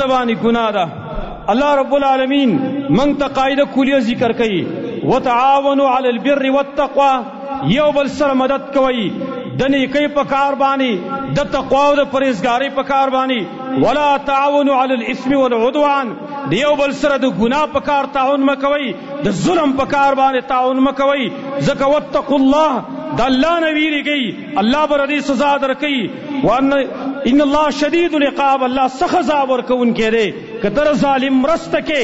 خپل باندې ګناه ده الله رب العالمین من ته قاعدة کلیه ذکر کوي وتعاونوا علی البر والتقوى یو بل سره مدد کوي د نیکی په کار باندې د تقوا أو د پرهیزګاری په کار باندې ولا تعاونوا علی الاثم والعدوان د یو بل سره د ګناه په کار تعاون مکوي د ظلم په کار باندې تعاون مکوي زکه وتقوا الله د الله نه ویریږي الله بر دې سزا درکړي وان ان الله شدید العقاب، اللہ سخزا الله سخت عذاب ورکون کړي کتر ظالم مرست کې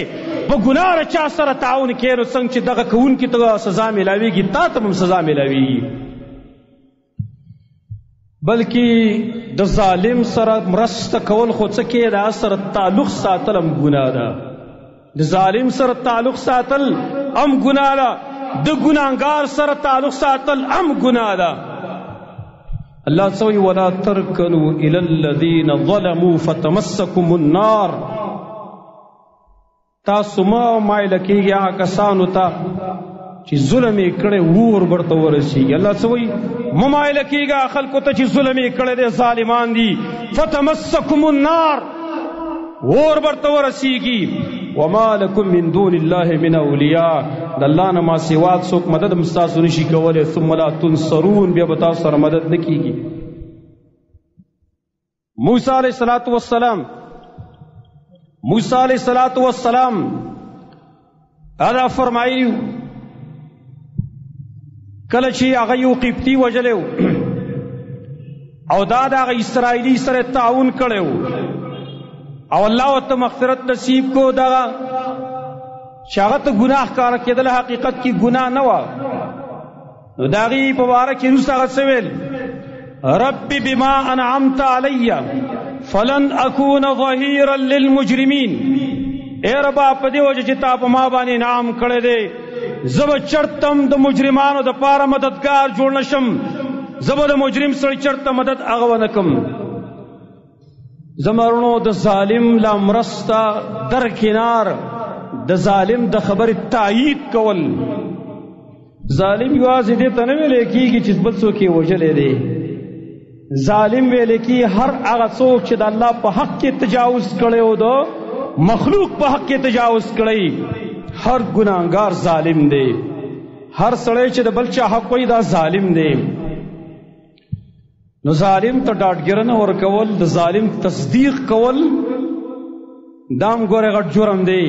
په ګناه رچا سره تعاون کړي څنګه چې دغه کون کې ته سزا ملاويږي تا ته هم سزا ملاويږي بلکې د ظالم سره مرست کول خو څه کې دا سره تعلق ساتلم ګناه ده د ظالم سره تعلق ساتل ام ګناه ده د ګناګار سره تعلق ساتل ام ګناه ده اللہ سوئی ولا تركنوا الى الذين ظلموا فتمسكم النار. تا ما مایل کیږي هغه کسانو ته چې ظلم یې کړي ور ورته ورسي الله سوي ممایل کیږي خلکو ته چې ظلم یې کړي دي ظالمان دي فتمسكم النار. ور ورته ورسيږي وما لكم من دون الله من اولیاء د الله نه ما سوا څوک مدد مستاسو نشي کولای ثم لا تنصرون بیا به تاسو سره مدد نکېږي موسی علیہ الصلوۃ والسلام موسی علیہ الصلوۃ والسلام ادا فرمایي کله چې هغه یو قبطی وجلو او دا د اسرایلی سره تعاون کړو او الله ته مغفرت نصیب کو دا شاغت گناہ کار کېدل حقیقت کی گناہ نه و نو داغي مبارک روس هغه سویل. رب بما انعمت علی فلن اكون ظهيرا للمجرمين اے رب په دې وجه چې جی تا په ما باندې انعام کړی دی زب چرتم د مجرمانو د پاره مددگار جوړ نشم. زب د مجرم سره چرته مدد هغه ونکم زمرونو د ظالم لا مرستا در کنار د ظالم د خبر تایید کول. ظالم یوازې دې ته نه ویل کېږي چې بل څوک یې وجلې دی. ظالم ویل کی هر هغه څوک چې د الله په حق کې تجاوز کړي او دو مخلوق په حق کې تجاوز کړي هر ګناګار ظالم دی. هر سړی چې د بل چا حق وي دا ظالم دی نو ظالم ته ډاډګرنه ورکول، د ظالم تصدیق کول دام ګوره غټ جرم دی.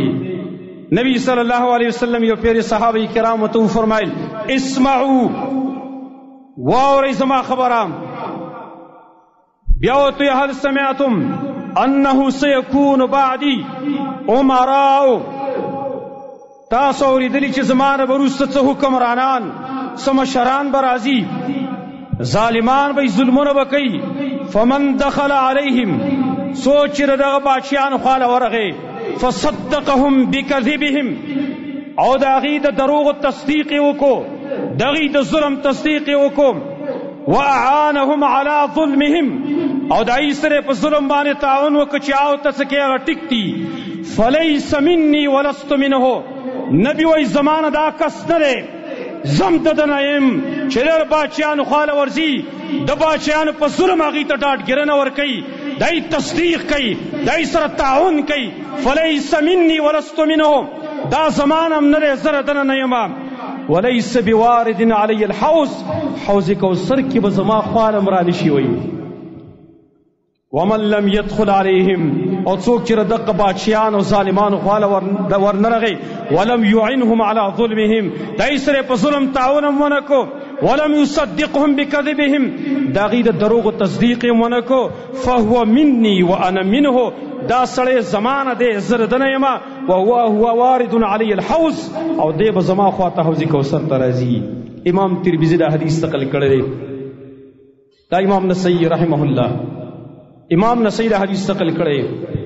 نبی صلی الله علیه وسلم یو پیر صحابه کرام ته فرمایل اسمعوا. واوري زما خبرام. بیا تو هل سمعتم انه سيكون بعدي امراء؟ تاسو اوریدلی چې زمانه بروسته څه حکمرانان سم شران برازي ظالمان به ظلمونه وکي فمن دخل عليهم، سوچ دغه بادشاہان خال ورغه فصدقهم بكذبهم او داغي د دروغ تصدیق وکړو. دغی د ظلم تصدیق وکړو. واعانهم على ظلمهم. او دای سره په ظلم باندې تعاون وکړي چې او تاسو کې هغه ټیکتی فلیس مني ولست منه. نبی وای زمانه دا کس نه زم د دنایم چې لر باچیان خاله ورزي د باچیان په ظلم هغه ته ډاټ ګرنه ور کوي دای تصدیق کوي دای سره تعاون کوي فلیس مني ولست منهم دا زمانم نه زره دنه نه یم وليس بوارد علي الحوض. حوض کوثر کی به زما خواله مرانی شي وي ومن لم يدخل عليهم او څوک چې دغه بادشاہان او ظالمانو خواله ورنرغي ولم يعنهم على ظلمهم. دای سره په ظلم تعاون ونکو، ولم يصدقهم بكذبهم داغي د دروغ تصدیق ونکو، فهو مني وانا منه. دا سړی زمانه دې زردنه یما او هو هو وارد علی الحوض. او دې به زما خواته حوض کوثر ترازی امام ترمذی دا حدیث نقل کړی دا امام نسائی رحمه الله. امام نسائی دا حدیث نقل کړی